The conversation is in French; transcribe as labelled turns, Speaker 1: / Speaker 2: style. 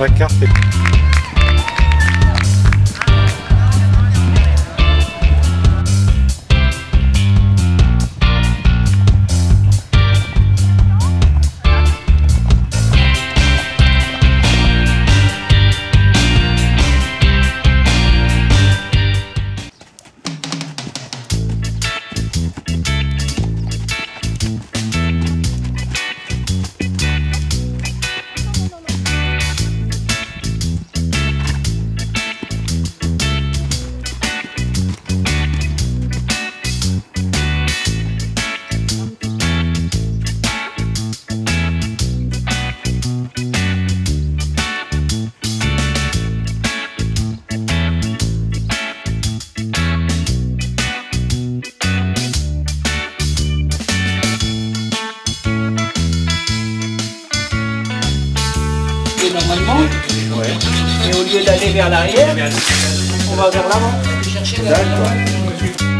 Speaker 1: la carte est... normalement. Et au lieu d'aller vers l'arrière, on va vers l'avant.
Speaker 2: Chercher vers l'avant.